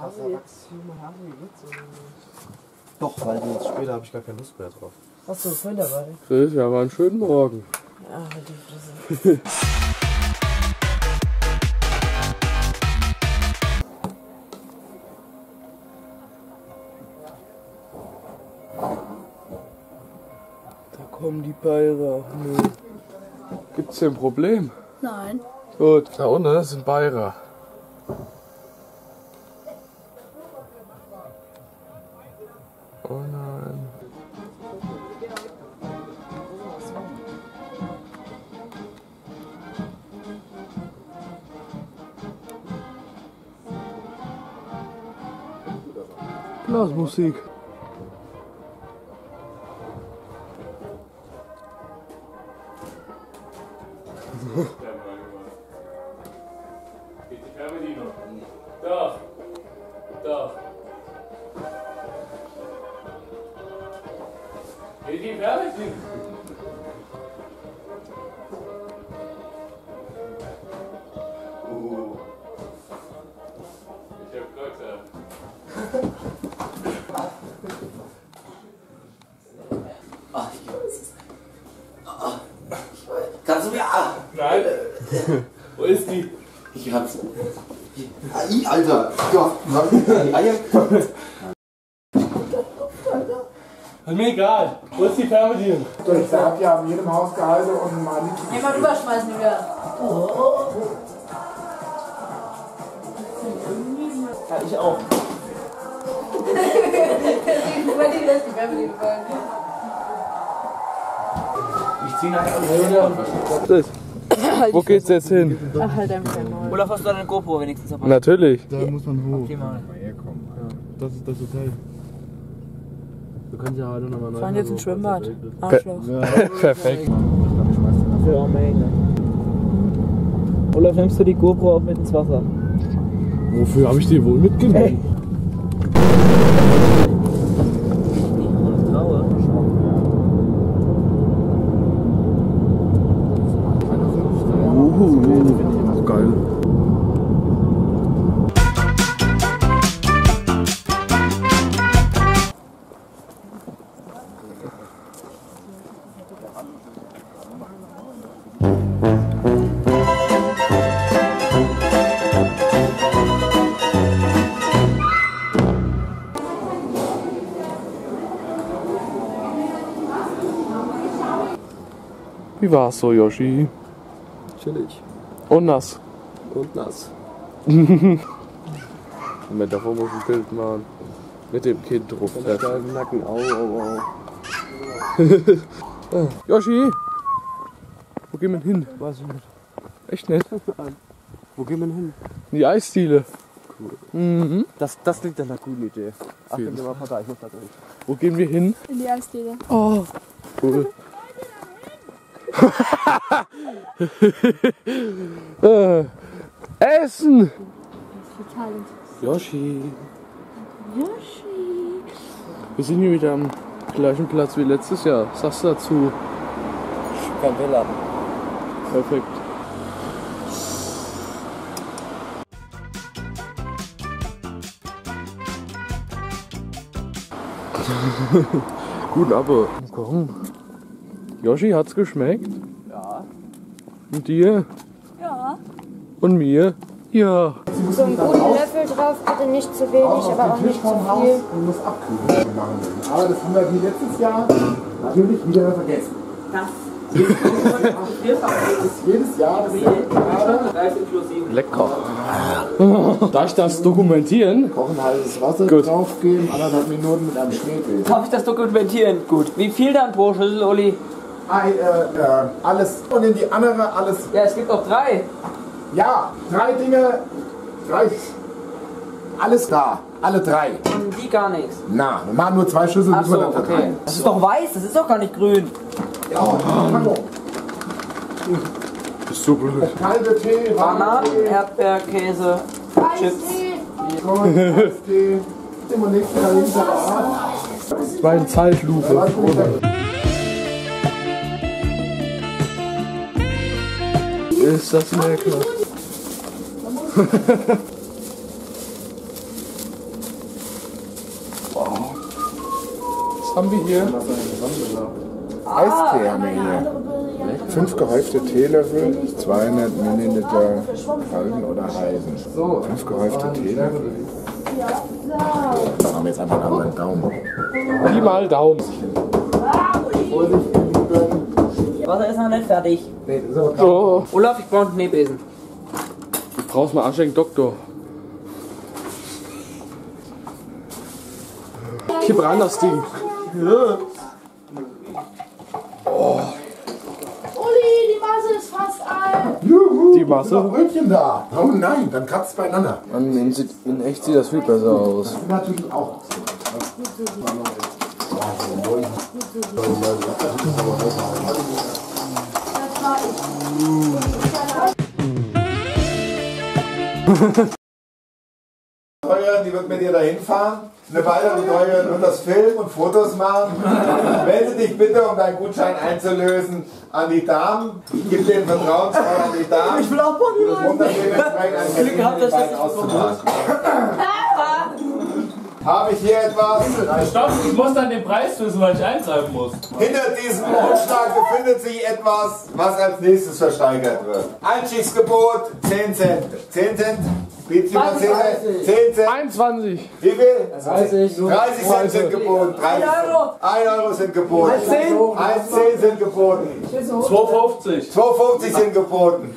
Du jetzt mal Haare jetzt oder nicht? Doch, weil jetzt später habe ich gar keine Lust mehr drauf. Hast du einen Freund dabei? Chris, ja, war einen schönen Morgen. Ja, halt die Fresse. Da kommen die Bayer. Nee. Gibt's hier ein Problem? Nein. Gut, da unten sind Bayer. Blasmusik. Geht die Eier. Ist mir egal. Wo ist die Fernbedienung? Ich hab ja an jedem Haus gehalten und mal nicht. Einmal rüberschmeißen wieder. Ja, ich auch. Lässt die. Ich zieh nachher Das. Wo geht's jetzt hin? Ach, halt einfach. Olaf, hast du deine GoPro wenigstens dabei? Natürlich. Da muss man hoch. Okay, mal. Das ist das Hotel. Du kannst ja heute nochmal Wir fahren jetzt ins Schwimmbad. Arschloch. Perfekt. Armenier. Olaf, nimmst du die GoPro auch mit ins Wasser? Wofür habe ich die wohl mitgenommen? Uhu. Geil. Wie war's so, Yoshi? Chillig. Und nass. Und nass. Moment, davor muss ich ein Bild machen. Mit dem Kind drauf. Steifen Nacken. Au, au, au. Yoshi! Wo gehen wir hin? Weiß ich nicht. Echt nicht? Wo gehen wir hin? In die Eisdiele. Mhm. Das, das klingt nach einer guten Idee. Ach, jeden mal Vater, ich muss da durch. Wo gehen wir hin? In die Eisdiele. Oh, cool. äh, Essen! Total Yoshi. Yoshi. Wir sind hier wieder am gleichen Platz wie letztes Jahr. Was sagst du dazu? Kein WLAN. Perfekt. Guten Abend. Komm. Yoshi, hat's geschmeckt? Ja. Und dir? Ja. Und mir? Ja. So einen guten Löffel drauf, bitte nicht zu wenig, aber auch nicht zu viel. und muss abkühlen. Aber das haben wir wie letztes Jahr natürlich wieder vergessen. Das ist jedes Jahr. Lecker. Darf ich das dokumentieren? Kochen heißes Wasser Gut. draufgeben, anderthalb Minuten mit einem Schneebild. Darf ich das dokumentieren? Gut. Wie viel dann pro Schüssel, Oli? Ei, äh, äh, alles und in die andere alles. Ja, es gibt doch drei. Ja, drei Dinge, drei. Alles da, alle drei. Und die gar nichts. Na, wir machen nur zwei Schüsseln, Ach müssen wir so, dann okay. Das ist doch weiß, das ist doch gar nicht grün. Ja, Mango. Das ist so blöd. Kalbe Tee, Bananen, Erdbeerkäse, Chips. Eistee, immer nichts dahinter. Das war eine Zeitlupe. Ist das lecker. Was haben wir hier? Eisteearmee. Fünf gehäufte Teelöffel, 200 Milliliter Kalben oder Heisen. Fünf gehäufte Teelöffel. Da haben wir jetzt einfach einmal einen Daumen. Wie mal Daumen. Vorsicht. Wasser ist noch nicht fertig. Oh, Olaf, ich brauche einen Schneebesen. du brauchst mal Anschenk Doktor. Kipp ran das Ding. Uli, die Masse ist fast alt. Juhu, Die Masse? noch Brötchen da. Oh nein, dann kratzt es beieinander. In, sieht- in echt sieht das viel besser aus. Natürlich auch. Betreuerin, die wird mit dir dahin fahren. Eine weitere Betreuerin wird das filmen und Fotos machen. Melde dich bitte, um deinen Gutschein einzulösen, an die Damen. Gib den Vertrauensvoll an die Damen. Ich will auch Um dann dementsprechend einen Termin gehabt, dass das auszumachen. Habe ich hier etwas? Stopp, ich muss dann den Preis wissen, weil ich eintreiben muss. Hinter diesem Umschlag befindet sich etwas, was als nächstes versteigert wird. Einstiegsgebot 10 Cent. 10 Cent? Bietet jemand 10 Cent? 10 Cent. 21. Wie viel? 30. 30 Cent sind geboten. 30 Euro. 1 Euro sind geboten. 1 10 sind geboten. 2,50. 2,50 sind geboten.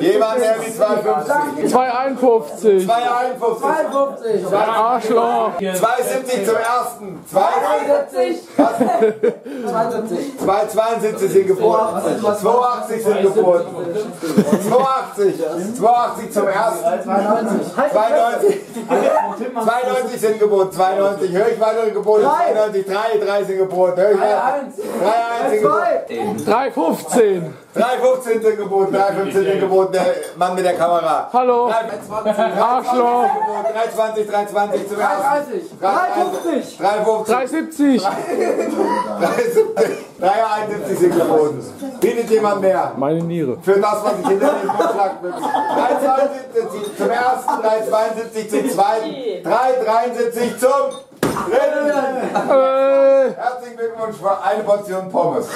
Jemand, der wie 2,50. 251. 2,51. 50. Arschloch. 2,70 zum ersten. 2,70. 72. 2,72 sind geboten. 2,80 sind geboten. 2,80. 2,80 zum ersten. 92. 92 sind geboten. 92. Höre ich weitere Gebote? 92. 3, 3 sind geboten. Höre ich weitere? 3, 1 sind geboten. 315. 3,15 sind geboten. 3,15 sind geboten. Der Mann mit der Kamera. Hallo. 3,20. Arschloch. 3,20. 3,20 zum ersten. 3,50. 3,50. 370. 3,71 sind geboten. Bietet jemand mehr? Meine Niere. Für das, was ich hinter dem Vorschlag bin. 3,72 zum ersten, 3,72 zum zweiten, 3,73 zum Äh, Herzlichen Glückwunsch für eine Portion Pommes.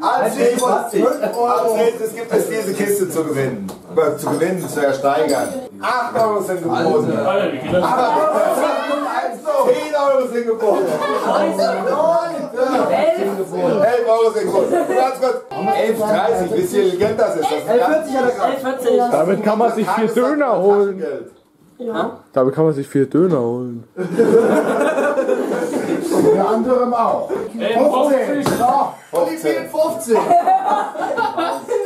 Als nächstes, gibt es diese Kiste zu gewinnen. Äh, Zu gewinnen, zu ersteigern. 8 Euro sind geboten. Alter, wie geht das? 10 Euro sind geboten. 11 Euro sind geboten. Ganz kurz. 11,30. Wisst ihr, wie Geld das ist? Das ist ganz 40. damit kann man sich vier Döner holen. Taschengeld. Damit kann man sich vier Döner holen. Unter anderem auch. 50. Und 15.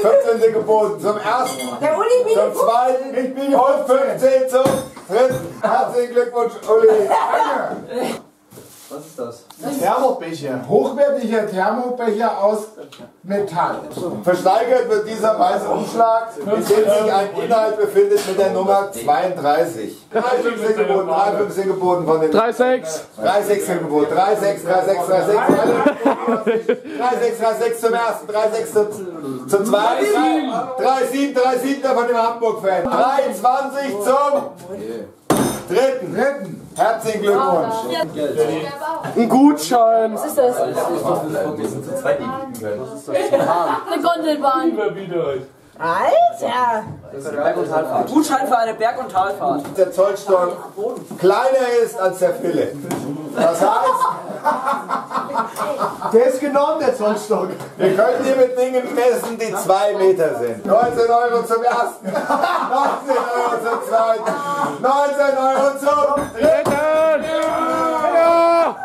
15 sind geboten. Zum ersten, Der Uli zum zweiten und 15 zum dritten. Herzlichen Glückwunsch, Uli. Danke. Was ist das? Thermobecher. Hochwertiger Thermobecher aus Metall. Versteigert wird dieser weiße Umschlag, in dem sich ein Inhalt befindet mit der Nummer 32. 3,5 sind geboten, 3,5 sind geboten von den 3,6. 3,6 sind geboten, 3,6, 3,6, 3,6, 3,6, 3,6 zum ersten, 3,6 zum, zum zweiten, 3,7, 3,7 von dem Hamburg-Fan, 3,20 zum dritten. dritten. Herzlichen Glückwunsch. Ein Gutschein. Was ist das? Eine Gondelbahn. Überbiete euch. Alter! Gutschein für eine Berg- und Talfahrt. Der Zollstock kleiner ist als der Philipp. Das heißt, Der ist genommen, der Zollstock. wir können hier mit Dingen messen, die zwei Meter sind. 19 Euro zum ersten, 19 Euro zum zweiten, 19 Euro zum dritten. Ja.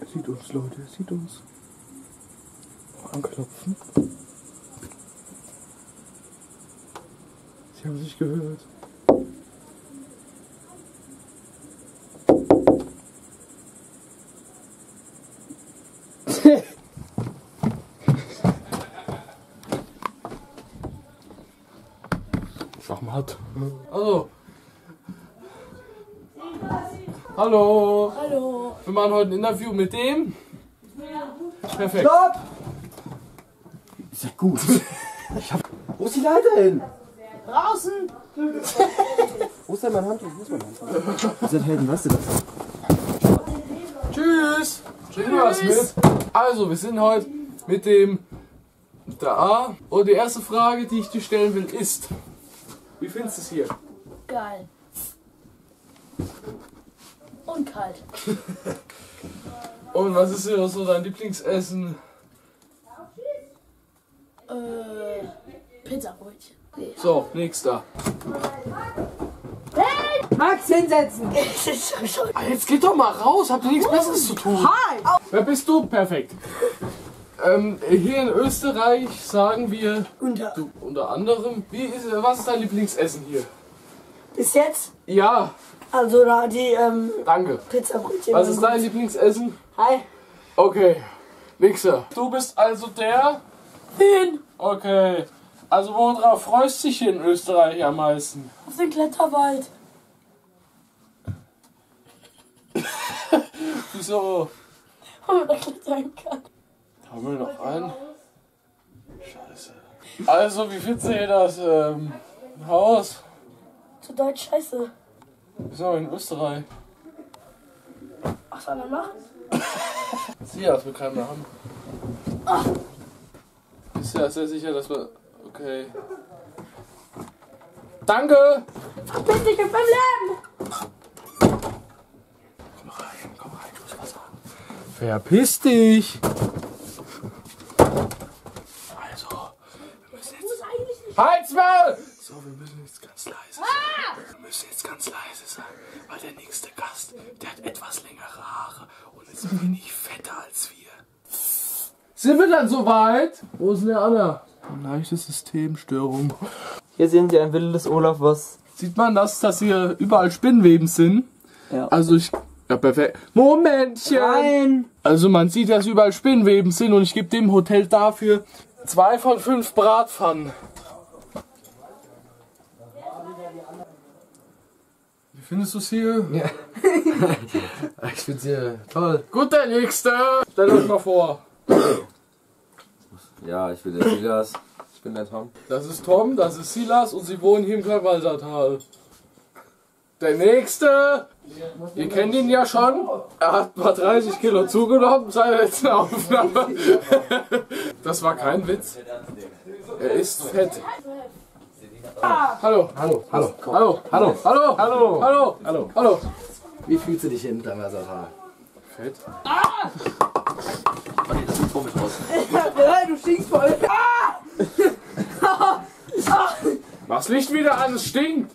Er sieht uns, Leute, sieht uns. Anklopfen. Sie haben sich gehört. Schachmatt. Also. Hallo. Hallo. Wir machen heute ein Interview mit dem. Perfekt. Stopp! Ist ja gut. Ich hab... Wo ist die Leiter hin? Draußen. Wo ist denn mein Handtuch? Wo ist mein Handtuch? Ihr seid Helden, weißt du das? Tschüss. Bring mir was mit. Also, wir sind heute mit dem da. Und die erste Frage, die ich dir stellen will, ist: Wie findest du es hier? Geil. Und kalt. Und was ist hier so dein Lieblingsessen? Äh, Pizzabrötchen. Nee. So, nächster. Max, hinsetzen! Das ist so schon. Ah, Jetzt geht doch mal raus, habt ihr nichts Besseres zu tun? Hi! Wer bist du? Perfekt. Ähm, hier in Österreich sagen wir Unter. du, unter anderem, wie ist, was ist dein Lieblingsessen hier? Bis jetzt? Ja, Also da die ähm, danke. Pizzabrötchen. Was ist dein Lieblingsessen? Hi. Okay, nächster. Du bist also der? Wen? Okay. Also worauf freust du dich hier in Österreich am meisten? Auf den Kletterwald. Wieso? Wo man da klettern kann. Haben wir noch einen? Scheiße. Also, wie findest du hier das ähm, Haus? Zu Deutsch scheiße. Aber in Österreich. Was soll man machen? Sieh, dass wir keinen mehr haben. Bist du ja sehr sicher, dass wir. Okay. Danke! Verpiss dich mit meinem Leben! Komm rein, komm rein, du musst was sagen. Verpiss dich! Also, wir müssen jetzt. Halt's mal! So, wir müssen jetzt ganz leise sein. Wir müssen jetzt ganz leise sein, weil der nächste Gast, der hat etwas längere Haare und ist ein wenig fetter als wir. Sind wir dann soweit? Wo ist denn der Anna? Leichte Systemstörung. Hier sehen Sie ein Wille des Olaf, was. Sieht man das, dass hier überall Spinnweben sind? Ja. Also ich. Ja, perfekt. Momentchen! Nein! Also man sieht, dass überall Spinnweben sind und ich gebe dem Hotel dafür zwei von fünf Bratpfannen. Findest du es hier? Ja. ich find's hier toll. Gut, der nächste. Stell euch mal vor. Ja, ich bin der Silas. Ich bin der Tom. Das ist Tom, das ist Silas und sie wohnen hier im Karwalsertal. Der nächste. Ihr kennt ihn ja schon. Er hat mal 30 Kilo zugenommen seit der letzten Aufnahme. Das war kein Witz. Er ist fett. Hallo. Hallo, hallo. Hallo. Hallo. Hallo. Hallo. Hallo. Hallo. Hallo. Wie fühlst du dich in Dammersatal? Fett. Oh nee, das sieht komisch aus. Du stinkst voll! Mach's Licht wieder an, es stinkt.